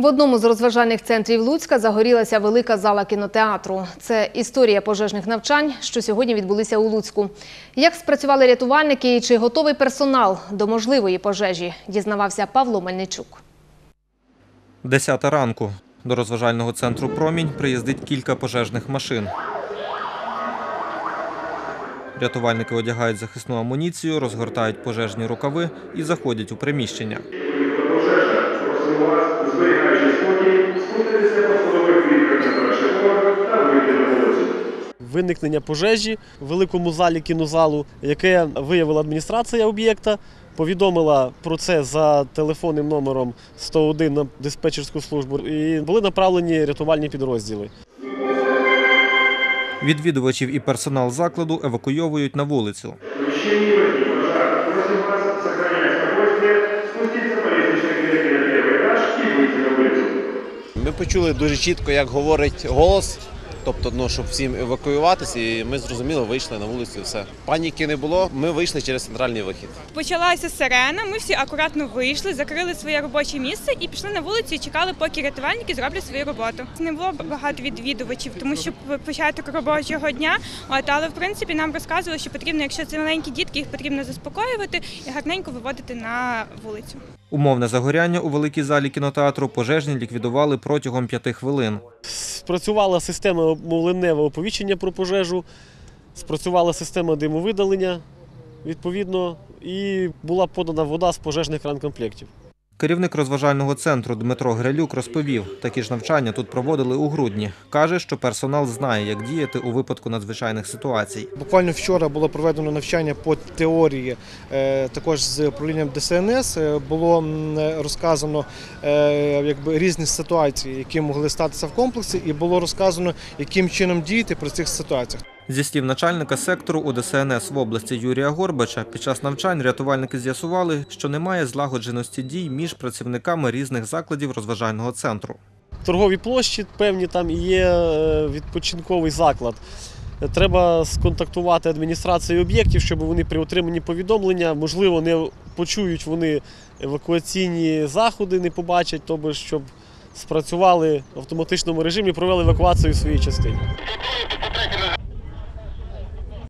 В одному з розважальних центрів Луцька загорілася велика зала кінотеатру. Це історія пожежних навчань, що сьогодні відбулися у Луцьку. Як спрацювали рятувальники і чи готовий персонал до можливої пожежі, дізнавався Павло Мельничук. Десята ранку. До розважального центру Промінь приїздить кілька пожежних машин. Рятувальники одягають захисну амуніцію, розгортають пожежні рукави і заходять у приміщення. Вас, зберігаючи спокій, спуститися по сходових клітках на перший поверх та вийти на вулицю. виникнення пожежі в великому залі кінозалу, яке виявила адміністрація об'єкта. Повідомила про це за телефонним номером 101 на диспетчерську службу і були направлені рятувальні підрозділи. Відвідувачів і персонал закладу евакуйовують на вулицю. Помещении возник пожар. Просим вас сохранять спокойствие, спуститься по лестничной клетке почули дуже чітко, як говорить голос, тобто, ну, щоб всім евакуюватися, і ми зрозуміло вийшли на вулицю. і Все паніки не було. Ми вийшли через центральний вихід. Почалася сирена. Ми всі акуратно вийшли, закрили своє робоче місце і пішли на вулицю і чекали, поки рятувальники зроблять свою роботу. Не було багато відвідувачів, тому що початок робочого дня. От але в принципі нам розказували, що потрібно, якщо це маленькі дітки, їх потрібно заспокоювати і гарненько виводити на вулицю. Умовне загоряння у великій залі кінотеатру пожежні ліквідували протягом п'яти хвилин. Спрацювала система мовленневого оповіщення про пожежу, спрацювала система димовидалення відповідно, і була подана вода з пожежних ранкомплектів. Керівник розважального центру Дмитро Грилюк розповів, такі ж навчання тут проводили у грудні. Каже, що персонал знає, як діяти у випадку надзвичайних ситуацій. Буквально вчора було проведено навчання по теорії, е, також з управлінням ДСНС. Е, Було е, розказано якби, різні ситуації, які могли статися в комплексі, і було розказано, яким чином діяти при цих ситуаціях. Зі слів начальника сектору у ДСНС в області Юрія Горбача, під час навчань рятувальники з'ясували, що немає злагодженості дій між працівниками різних закладів розважального центру. торгові площі певні там і є е, відпочинковий заклад. Треба сконтактувати адміністрацію об'єктів, щоб вони при отриманні повідомлення, можливо, не почують вони евакуаційні заходи, не побачать, тобто, щоб спрацювали в автоматичному режимі, провели евакуацію в своїй частині.